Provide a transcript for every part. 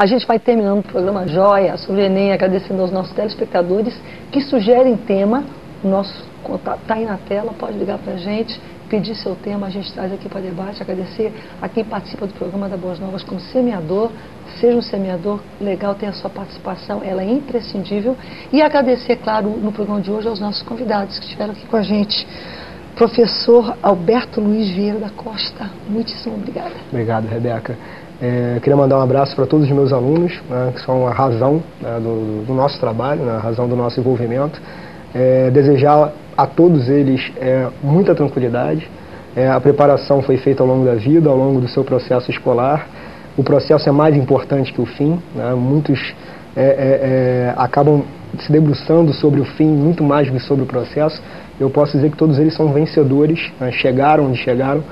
A gente vai terminando o programa Joia sobre o Enem, agradecendo aos nossos telespectadores que sugerem tema. O nosso contato está aí na tela, pode ligar para a gente, pedir seu tema, a gente traz aqui para debate. Agradecer a quem participa do programa da Boas Novas como semeador. Seja um semeador legal, ter a sua participação, ela é imprescindível. E agradecer, claro, no programa de hoje aos nossos convidados que estiveram aqui com a gente professor Alberto Luiz Vieira da Costa. Muitíssimo obrigada. Obrigado, Rebeca. É, queria mandar um abraço para todos os meus alunos, né, que são a razão né, do, do, nosso trabalho, né, a razão do nosso envolvimento. É, desejar a todos eles é, muita tranquilidade. É, a preparação foi feita ao longo da vida, ao longo do seu processo escolar. O processo é mais importante que o fim. Né, muitos é, é, acabam se debruçando sobre o fim muito mais do que sobre o processo eu posso dizer que todos eles são vencedores, né? chegaram onde chegaram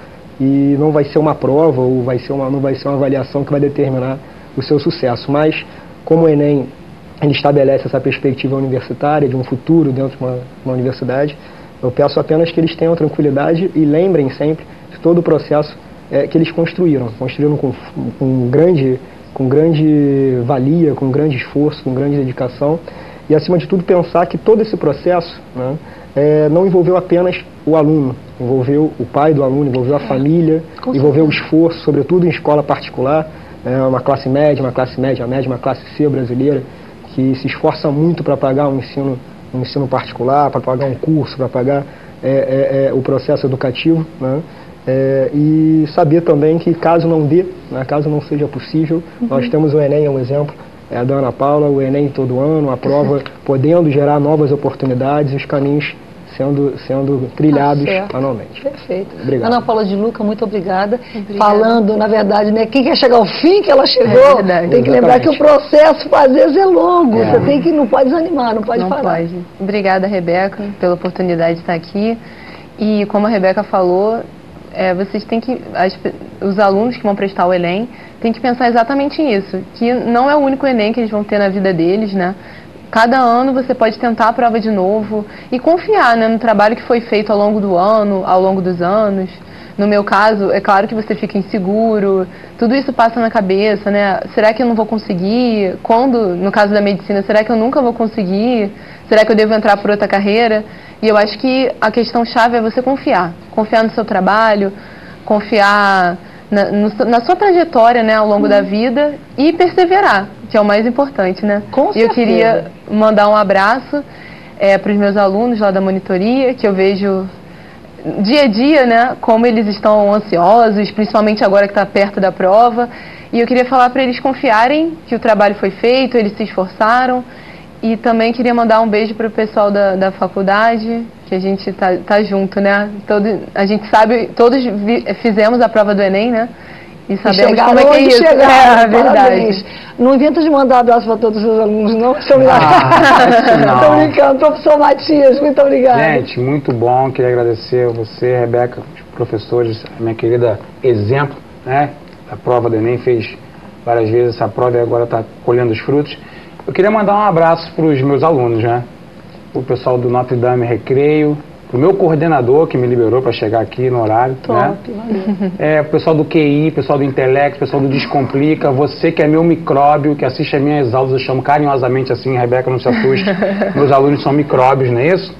e não vai ser uma prova ou vai ser uma, não vai ser uma avaliação que vai determinar o seu sucesso. Mas como o Enem ele estabelece essa perspectiva universitária de um futuro dentro de uma, uma universidade, eu peço apenas que eles tenham tranquilidade e lembrem sempre de todo o processo é, que eles construíram, construíram com, com grande com grande valia, com grande esforço, com grande dedicação e acima de tudo pensar que todo esse processo né, é, não envolveu apenas o aluno, envolveu o pai do aluno, envolveu a família, envolveu o esforço, sobretudo em escola particular, é, uma classe média, uma classe média média, uma classe C brasileira, que se esforça muito para pagar um ensino, um ensino particular, para pagar um curso, para pagar é, é, é, o processo educativo, né? É, e saber também que caso não dê, né, caso não seja possível, uhum. nós temos o Enem, é um exemplo, é a da Ana Paula, o Enem todo ano, a prova podendo gerar novas oportunidades e os caminhos sendo, sendo trilhados ah, anualmente. Perfeito. Obrigado. Ana Paula de Luca, muito obrigada. obrigada. Falando, na verdade, né, quem quer chegar ao fim que ela chegou, é tem que Exatamente. lembrar que o processo, às vezes, é longo. É. Você tem que, não pode desanimar, não pode não parar. Pode. Obrigada, Rebeca, pela oportunidade de estar aqui. E como a Rebeca falou, é, vocês têm que, as, os alunos que vão prestar o Enem, têm que pensar exatamente nisso, que não é o único Enem que eles vão ter na vida deles, né? Cada ano você pode tentar a prova de novo e confiar né, no trabalho que foi feito ao longo do ano, ao longo dos anos. No meu caso, é claro que você fica inseguro, tudo isso passa na cabeça, né? Será que eu não vou conseguir? Quando, no caso da medicina, será que eu nunca vou conseguir? Será que eu devo entrar por outra carreira? E eu acho que a questão chave é você confiar. Confiar no seu trabalho, confiar na, no, na sua trajetória né, ao longo uhum. da vida e perseverar, que é o mais importante, né? Com e eu queria mandar um abraço é, para os meus alunos lá da monitoria, que eu vejo dia a dia, né, como eles estão ansiosos, principalmente agora que está perto da prova. E eu queria falar para eles confiarem que o trabalho foi feito, eles se esforçaram e também queria mandar um beijo para o pessoal da, da faculdade, que a gente tá, tá junto, né? Todo, a gente sabe, todos vi, fizemos a prova do Enem, né? E sabemos e como é que é isso. Chegaram, é, é verdade. Não inventa de mandar abraço para todos os alunos, não, professor Estou brincando, professor Matias, muito obrigada. Gente, muito bom, queria agradecer a você, Rebeca, os professores, a minha querida exemplo, né? A prova do Enem fez várias vezes essa prova e agora está colhendo os frutos. Eu queria mandar um abraço para os meus alunos, né? O pessoal do Notre Dame Recreio, o meu coordenador que me liberou para chegar aqui no horário, Top, né? É, o pessoal do QI, pessoal do Intelecto, pessoal do Descomplica, você que é meu micróbio, que assiste as minhas aulas, eu chamo carinhosamente assim, Rebeca, não se assuste, meus alunos são micróbios, não é isso?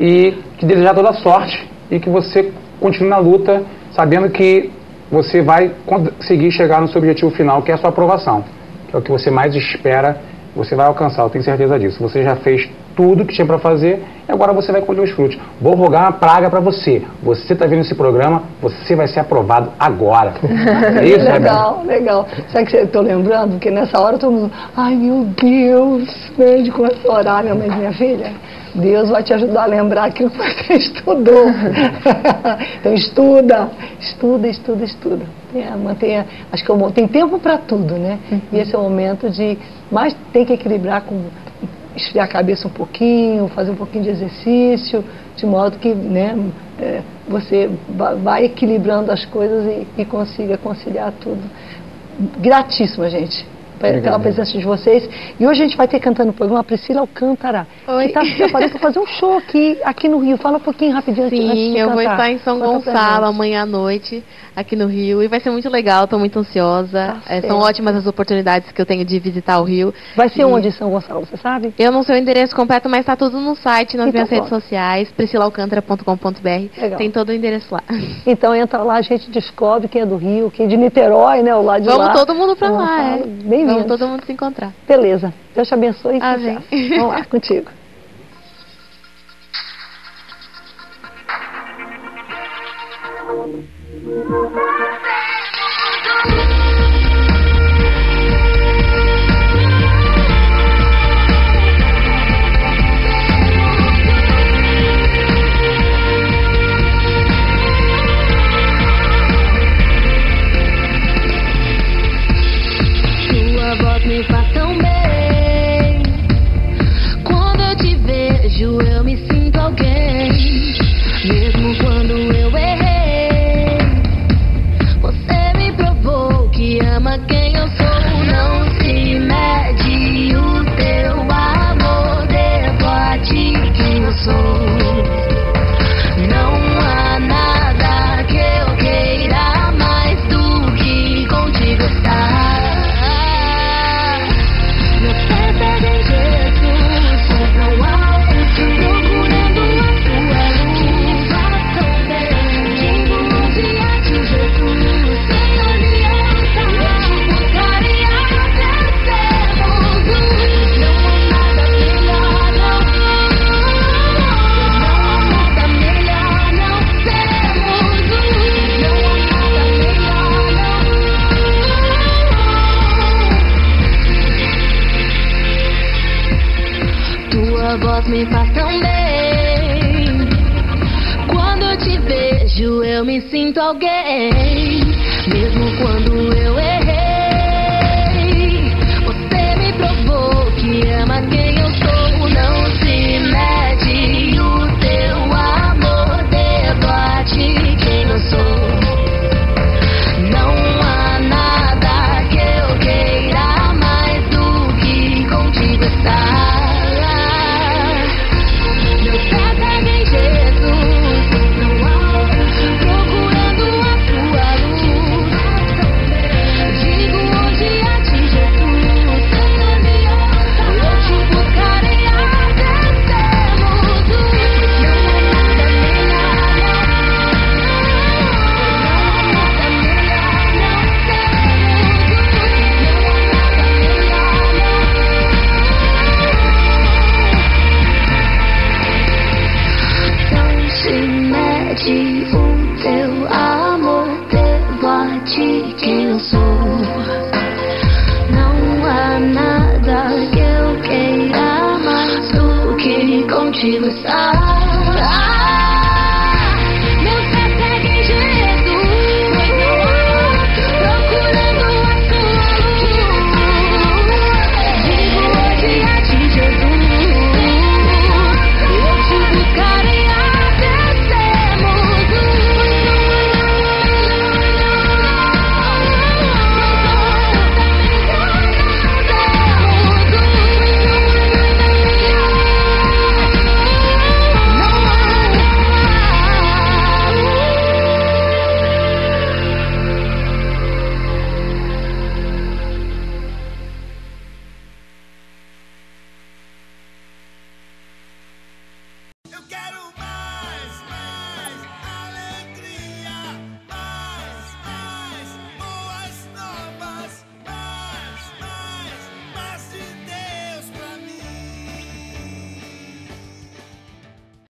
E que desejar toda sorte e que você continue na luta, sabendo que você vai conseguir chegar no seu objetivo final, que é a sua aprovação, que é o que você mais espera você vai alcançar, eu tenho certeza disso. Você já fez tudo que tinha para fazer e agora você vai colher os frutos. Vou rogar uma praga para você. Você está vendo esse programa, você vai ser aprovado agora. É isso, Legal, Rebeca? legal. Sabe que eu estou lembrando? Porque nessa hora todo mundo, ai meu Deus, né, começou a orar, minha mãe minha filha. Deus vai te ajudar a lembrar aquilo que você estudou. então estuda, estuda, estuda, estuda. É, mantenha, acho que eu, tem tempo para tudo, né? Uhum. E esse é o momento de, mas tem que equilibrar com esfriar a cabeça um pouquinho, fazer um pouquinho de exercício, de modo que né, é, você vai equilibrando as coisas e, e consiga conciliar tudo. Gratíssima, gente pela presença de vocês. E hoje a gente vai ter cantando no programa a Priscila Alcântara, Oi. que está se preparando para fazer um show aqui, aqui no Rio. Fala um pouquinho rapidinho. Sim, eu cantar. vou estar em São Conta Gonçalo amanhã à noite. aqui no Rio e vai ser muito legal, estou muito ansiosa. Tá É, são ótimas as oportunidades que eu tenho de visitar o Rio. Vai ser E onde em São Gonçalo, você sabe? Eu não sei o endereço completo, mas está tudo no site, nas Então, minhas redes bom. sociais, priscilalcântara.com.br. Legal. Tem todo o endereço lá. Então entra lá, a gente descobre quem é do Rio, quem é de Niterói, né? O lado de Vamos lá. todo mundo pra São lá, é. Bem-vindo. Vamos todo mundo se encontrar. Beleza. Deus te abençoe e Amém. Vamos lá, contigo. Tua voz me faz tão bem. Quando eu te vejo, eu me sinto alguém. Mesmo quando eu sou